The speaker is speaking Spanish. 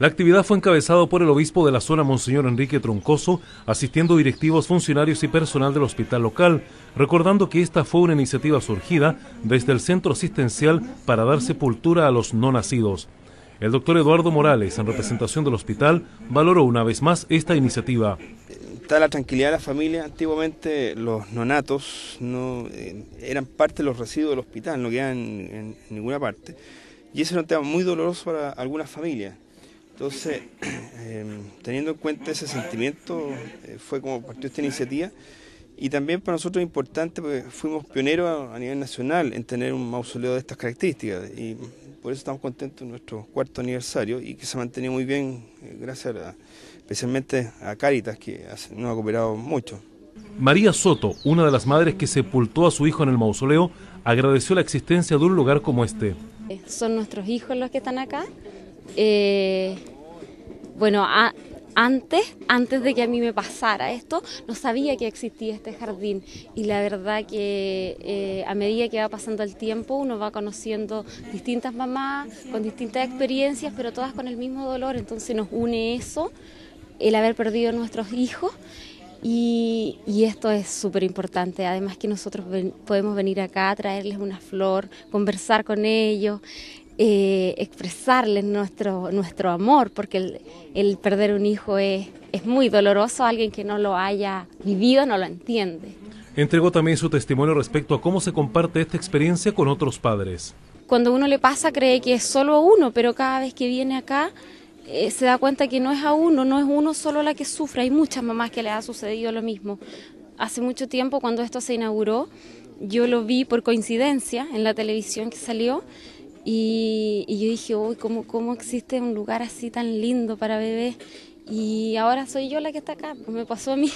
La actividad fue encabezada por el obispo de la zona, Monseñor Enrique Troncoso, asistiendo directivos, funcionarios y personal del hospital local, recordando que esta fue una iniciativa surgida desde el centro asistencial para dar sepultura a los no nacidos. El doctor Eduardo Morales, en representación del hospital, valoró una vez más esta iniciativa. Está la tranquilidad de la familia. Antiguamente los nonatos no eh, eran parte de los residuos del hospital, no quedaban en, ninguna parte. Y eso era un tema muy doloroso para algunas familias. Entonces, em, teniendo en cuenta ese sentimiento, eh, fue como partió esta iniciativa. Y también para nosotros es importante porque fuimos pioneros a, nivel nacional en tener un mausoleo de estas características. Y por eso estamos contentos en nuestro cuarto aniversario y que se ha mantenido muy bien, eh, gracias especialmente a Caritas, que nos ha cooperado mucho. María Soto, una de las madres que sepultó a su hijo en el mausoleo, agradeció la existencia de un lugar como este. Son nuestros hijos los que están acá eh, bueno, antes, antes de que a mí me pasara esto, no sabía que existía este jardín. Y la verdad que eh, a medida que va pasando el tiempo uno va conociendo distintas mamás con distintas experiencias, pero todas con el mismo dolor, entonces nos une eso, el haber perdido nuestros hijos. Y, esto es súper importante, además que nosotros podemos venir acá, traerles una flor, conversar con ellos, eh, expresarles nuestro, nuestro amor, porque el, perder un hijo es, es muy doloroso, alguien que no lo haya vivido no lo entiende. Entregó también su testimonio respecto a cómo se comparte esta experiencia con otros padres. Cuando uno le pasa cree que es solo uno, pero cada vez que viene acá eh, se da cuenta que no es a uno, no es uno solo la que sufre, hay muchas mamás que le ha sucedido lo mismo. Hace mucho tiempo cuando esto se inauguró, yo lo vi por coincidencia en la televisión que salió y, yo dije, uy, ¿cómo, ¿cómo existe un lugar así tan lindo para bebés? Y ahora soy yo la que está acá, pues me pasó a mí.